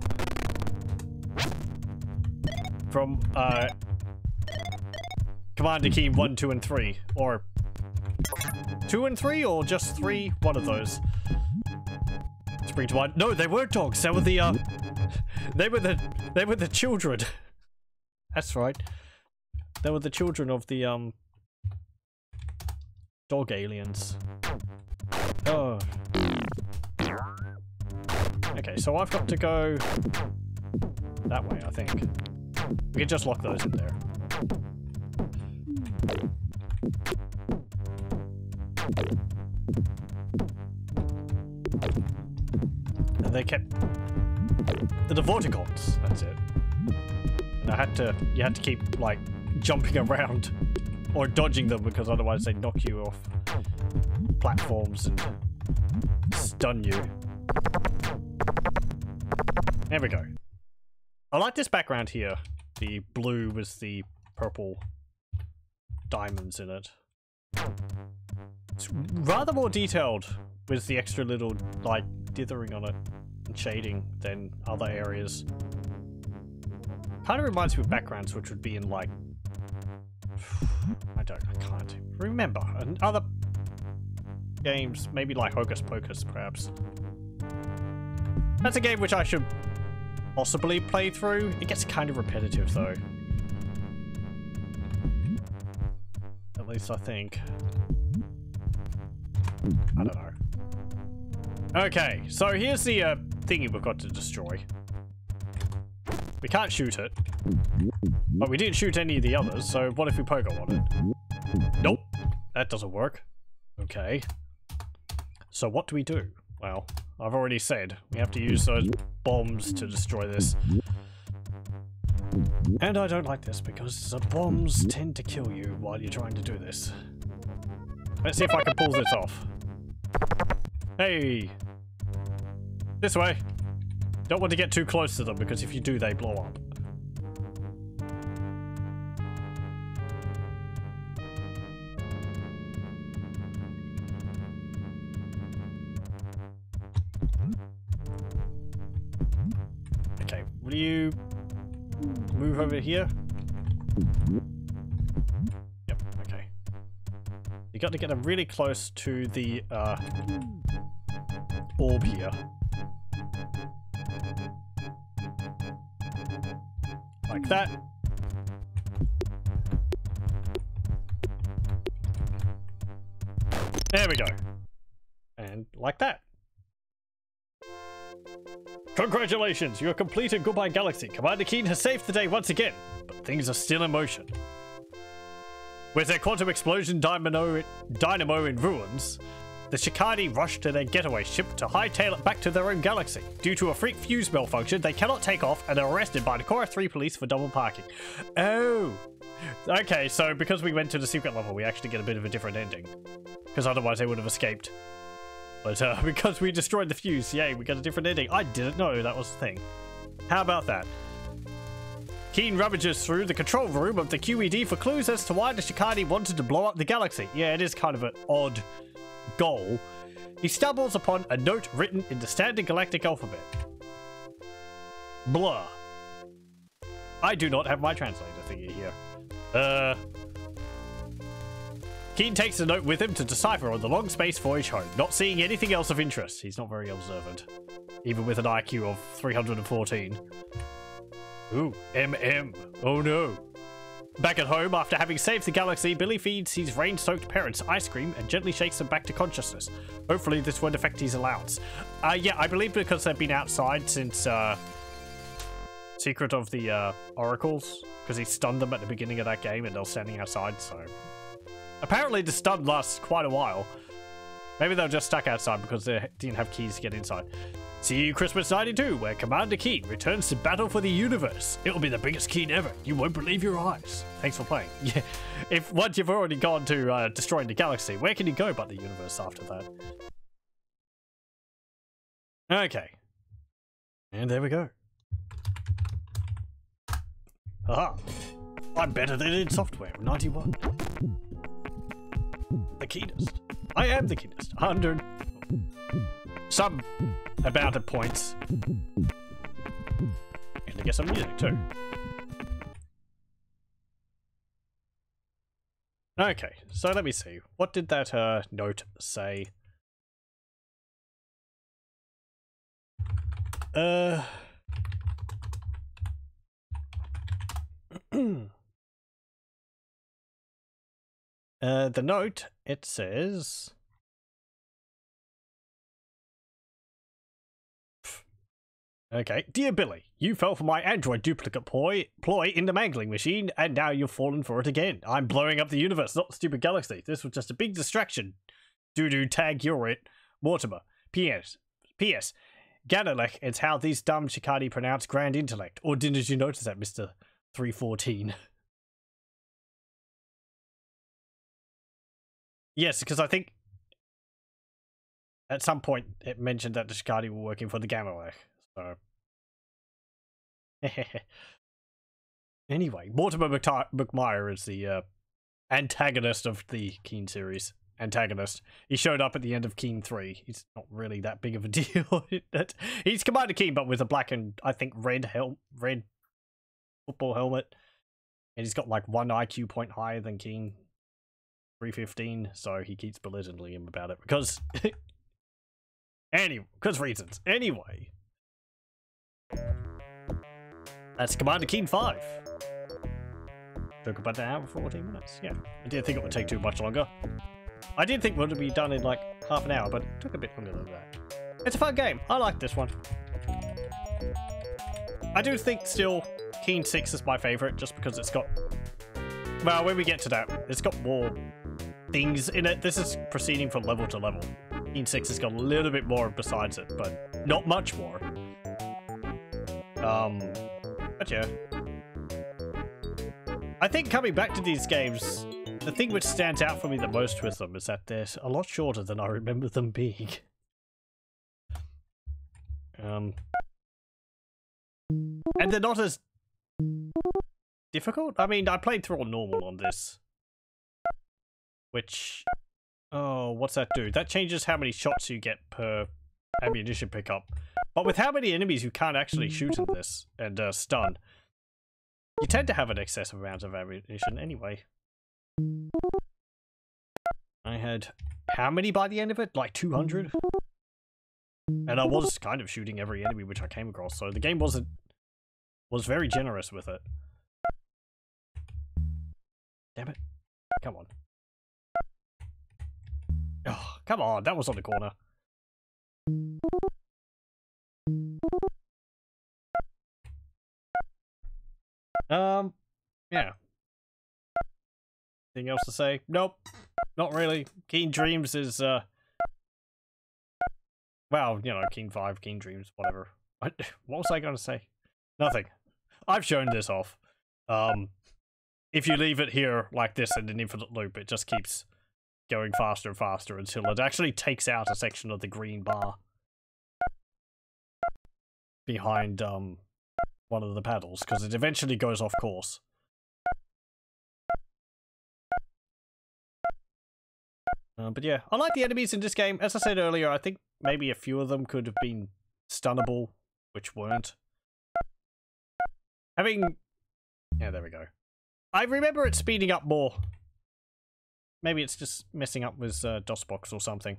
[SPEAKER 1] From, uh... Commander Keen 1, 2, and 3. Or... 2 and 3, or just 3? One of those. Spring to mind. No, they were dogs. They were the, uh... *laughs* They were the they were the children. *laughs* That's right. They were the children of the um dog aliens. Oh. Okay, so I've got to go that way, I think. We can just lock those in there. And they kept the Vorticons. That's it. And I had to, you had to keep, like, jumping around or dodging them because otherwise they knock you off platforms and stun you. There we go. I like this background here. The blue with the purple diamonds in it. It's rather more detailed with the extra little, like, dithering on it shading than other areas. Kind of reminds me of backgrounds which would be in like... *sighs* I don't, I can't remember. And other games, maybe like Hocus Pocus perhaps. That's a game which I should possibly play through. It gets kind of repetitive though. At least I think. I don't know. Okay, so here's the uh, thingy we've got to destroy. We can't shoot it. But we didn't shoot any of the others, so what if we pogo on it? Nope. That doesn't work. Okay. So what do we do? Well, I've already said, we have to use those bombs to destroy this. And I don't like this because the bombs tend to kill you while you're trying to do this. Let's see if I can pull this off. Hey! This way! Don't want to get too close to them because if you do, they blow up. Okay, will you move over here? Yep, okay. You got to get them really close to the uh, orb here. Like that. There we go. And like that. Congratulations, you have completed Goodbye Galaxy. Commander Keen has saved the day once again, but things are still in motion. With their quantum explosion dynamo, dynamo in ruins, the Shikadi rush to their getaway ship to hightail it back to their own galaxy. Due to a freak fuse malfunction, they cannot take off and are arrested by the Korath 3 police for double parking. Oh! Okay, so because we went to the secret level, we actually get a bit of a different ending. Because otherwise they would have escaped. But uh, *laughs* because we destroyed the fuse, yay, we got a different ending. I didn't know that was the thing. How about that? Keen ravages through the control room of the QED for clues as to why the Shikadi wanted to blow up the galaxy. Yeah, it is kind of an odd goal. He stumbles upon a note written in the standard galactic alphabet. Blah. I do not have my translator thingy here. Uh. Keen takes the note with him to decipher on the long space voyage home, not seeing anything else of interest. He's not very observant, even with an IQ of 314. Ooh, MM. Oh no. Back at home, after having saved the galaxy, Billy feeds his rain-soaked parents ice cream and gently shakes them back to consciousness. Hopefully this won't affect his allowance. Uh, yeah, I believe because they've been outside since, uh, Secret of the, uh, Oracles, because he stunned them at the beginning of that game and they're standing outside, so... Apparently the stun lasts quite a while. Maybe they're just stuck outside because they didn't have keys to get inside. See you Christmas 92, where Commander Keen returns to battle for the universe. It'll be the biggest Keen ever. You won't believe your eyes. Thanks for playing. *laughs* Yeah, if once you've already gone to uh, destroying the galaxy, where can you go but the universe after that? Okay. And there we go. Aha. I'm better than id Software. 91. The keenest. I am the keenest. 100. Some amount of points. And I guess some music too. Okay, so let me see. What did that uh, note say? Uh... *clears throat* uh, the note, it says... Okay. Dear Billy, you fell for my android duplicate ploy, ploy in the mangling machine, and now you've fallen for it again. I'm blowing up the universe, not the stupid galaxy. This was just a big distraction. Doo-doo tag you're it. Mortimer. P.S. P.S. Gannalech, it's how these dumb Shikadi pronounce grand intellect. Or didn't you notice that, Mr. 314? yes, because I think at some point it mentioned that the Shikadi were working for the Gannalech. So. *laughs* anyway, Mortimer McMire is the uh, antagonist of the Keen series. Antagonist. He showed up at the end of Keen 3. He's not really that big of a *laughs* deal. He's Commander Keen, but with a black and, I think, red hel red football helmet. And he's got like one IQ point higher than Keen. 315, so he keeps belittling him about it because... *laughs* anyway, because reasons. Anyway, that's Commander Keen 5. Took about an hour and 14 minutes. Yeah, I didn't think it would take too much longer. I did think it would be done in like half an hour, but it took a bit longer than that. It's a fun game. I like this one. I do think still Keen 6 is my favorite just because it's got... Well, when we get to that, it's got more things in it. This is proceeding from level to level. Keen 6 has got a little bit more besides it, but not much more. Um, yeah. I think coming back to these games, the thing which stands out for me the most with them is that they're a lot shorter than I remember them being. Um, and they're not as difficult. I mean, I played through on normal on this, which, oh, what's that do? That changes how many shots you get per ammunition pickup. But with how many enemies you can't actually shoot in this and uh, stun, you tend to have an excessive amount of ammunition anyway. I had how many by the end of it? Like 200? And I was kind of shooting every enemy which I came across, so the game wasn't was very generous with it. Damn it. Come on. Oh, come on, that was on the corner. Um, yeah. Anything else to say? Nope. Not really. Keen Dreams is, uh... Well, you know, Keen 5, Keen Dreams, whatever. *laughs* What, what was I going to say? Nothing. I've shown this off. Um, if you leave it here like this in an infinite loop, it just keeps going faster and faster until it actually takes out a section of the green bar behind um one of the paddles because it eventually goes off course. Uh, but yeah, I like the enemies in this game. As I said earlier, I think maybe a few of them could have been stunnable, which weren't. Having... Yeah, there we go. I remember it speeding up more. Maybe it's just messing up with uh, DOSBox or something.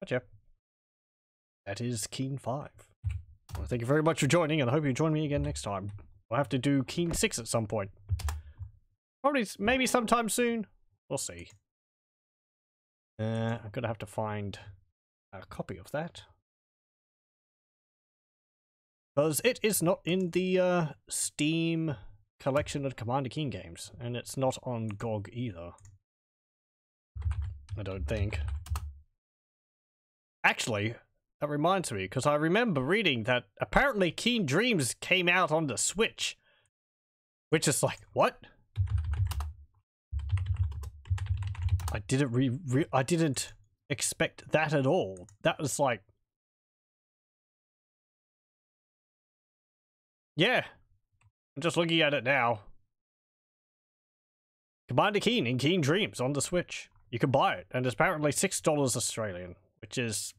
[SPEAKER 1] But yeah. That is Keen 5. Well, thank you very much for joining, and I hope you join me again next time. We'll have to do Keen 6 at some point. Probably, maybe sometime soon. We'll see. Uh, I'm gonna have to find a copy of that. Because it is not in the uh, Steam collection of Commander Keen games, and it's not on GOG either. I don't think. Actually, that reminds me, because I remember reading that apparently Keen Dreams came out on the Switch. Which is like, what? I didn't re, re I didn't expect that at all. That was like Yeah. I'm just looking at it now. Commander Keen in Keen Dreams on the Switch. You can buy it, and it's apparently $6 Australian, which is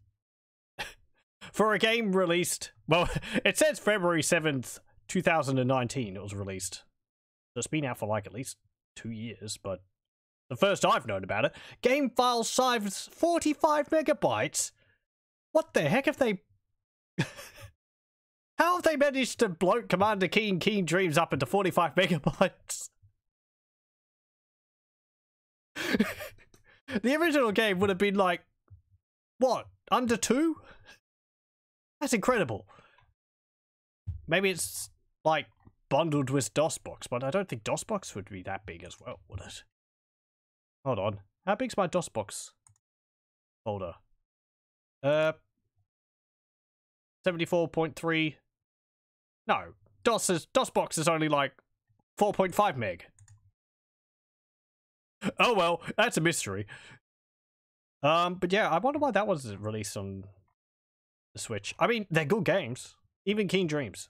[SPEAKER 1] for a game released. Well, *laughs* it says February 7th, 2019 it was released. So it's been out for like at least two years, but the first I've known about it. Game file size 45 megabytes. What the heck have they... *laughs* How have they managed to bloat Commander Keen Keen Dreams up into 45 *laughs* megabytes? the original game would have been like, what, under two? That's incredible. Maybe it's like bundled with DOSBox, but I don't think DOSBox would be that big as well, would it? Hold on. How big's my DOSBox folder? Uh, 74.3. No, DOS is, DOSBox is only like 4.5 meg. Oh well, that's a mystery. Um, but yeah, I wonder why that wasn't released on the Switch. I mean, they're good games, even Keen Dreams.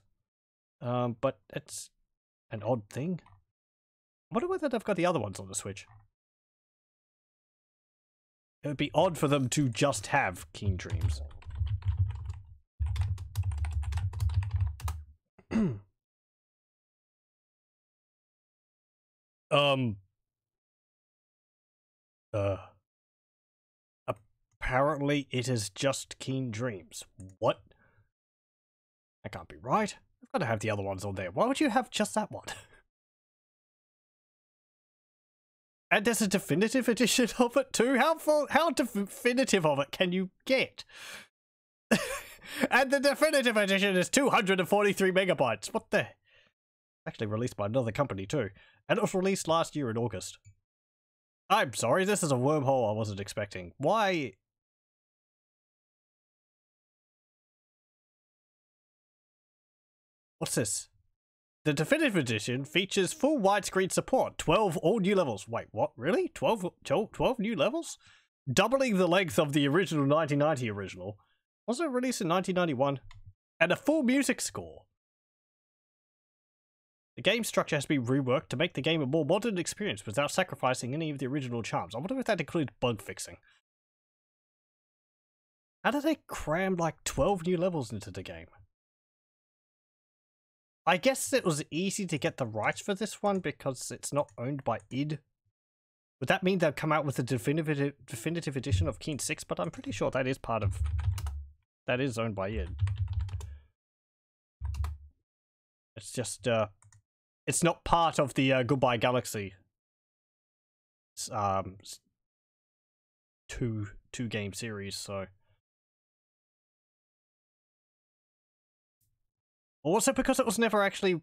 [SPEAKER 1] Um, but it's an odd thing. I wonder whether they've got the other ones on the Switch. It would be odd for them to just have Keen Dreams. *clears throat* um. Uh. Apparently, it is just Keen Dreams. What? That can't be right. I've got to have the other ones on there. Why would you have just that one? *laughs* And there's a definitive edition of it too. How full, how definitive of it can you get? *laughs* and the definitive edition is 243 megabytes. What the? Actually released by another company too, and it was released last year in August. I'm sorry, this is a wormhole I wasn't expecting. Why? What's this? The definitive edition features full widescreen support, 12 all new levels. Wait, what? Really? 12, 12 new levels? Doubling the length of the original 1990 original. Was it released in 1991? And a full music score. The game structure has been reworked to make the game a more modern experience without sacrificing any of the original charms. I wonder if that includes bug fixing. How did they cram like 12 new levels into the game? I guess it was easy to get the rights for this one because it's not owned by id. Would that mean they'll come out with a definitive definitive edition of Keen 6? But I'm pretty sure that is part of... That is owned by id. It's just, uh... It's not part of the uh, Goodbye Galaxy. Um... Two, two game series, so... Or was it because it was never actually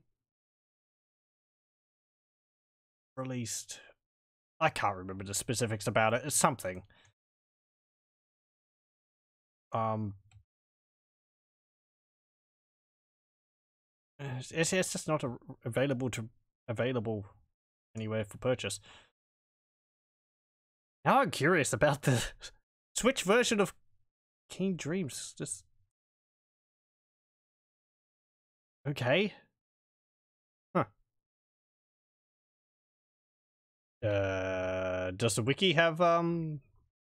[SPEAKER 1] released? I can't remember the specifics about it. It's something. Um, it's, it's just not a, available to available anywhere for purchase. Now I'm curious about the *laughs* Switch version of Keen Dreams. Just Okay. Huh. Uh, does the wiki have um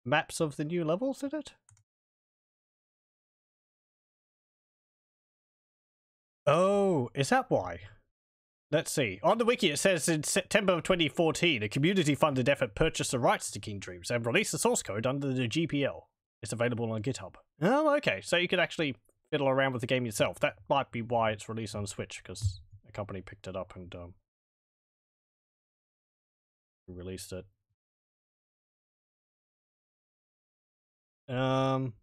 [SPEAKER 1] maps of the new levels in it? Oh, is that why? Let's see. On the wiki, it says in September of 2014, a community-funded effort purchased the rights to Keen Dreams and released the source code under the GPL. It's available on GitHub. Oh, okay. So you could actually fiddle around with the game yourself. That might be why it's released on Switch, because a company picked it up and um, released it. Um.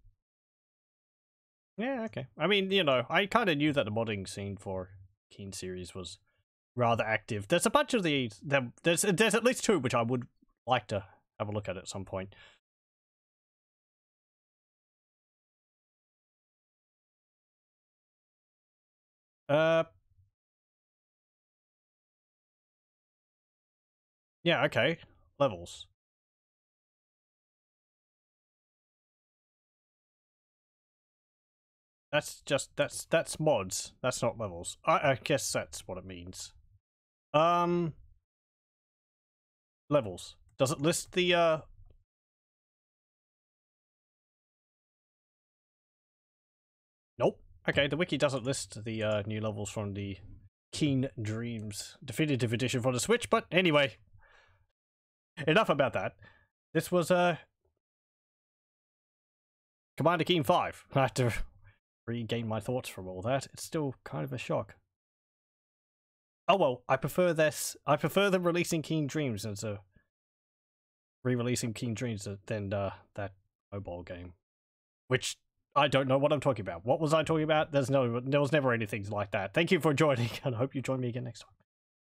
[SPEAKER 1] Yeah, okay. I mean, you know, I kind of knew that the modding scene for Keen series was rather active. There's a bunch of these. There's there's at least two which I would like to have a look at at some point. Uh. Yeah. Okay. Levels. That's just that's that's mods. That's not levels. I, I guess that's what it means. Um levels. Does it list the uh Nope. Okay, the wiki doesn't list the uh, new levels from the Keen Dreams definitive edition for the Switch, but anyway. Enough about that. This was uh Commander Keen 5. *laughs* I have to regain my thoughts from all that. It's still kind of a shock. Oh well, I prefer this. I prefer them releasing Keen Dreams as a re-releasing Keen Dreams than uh, that mobile game, which I don't know what I'm talking about. What was I talking about? There's no, there was never anything like that. Thank you for joining, *laughs* and I hope you join me again next time.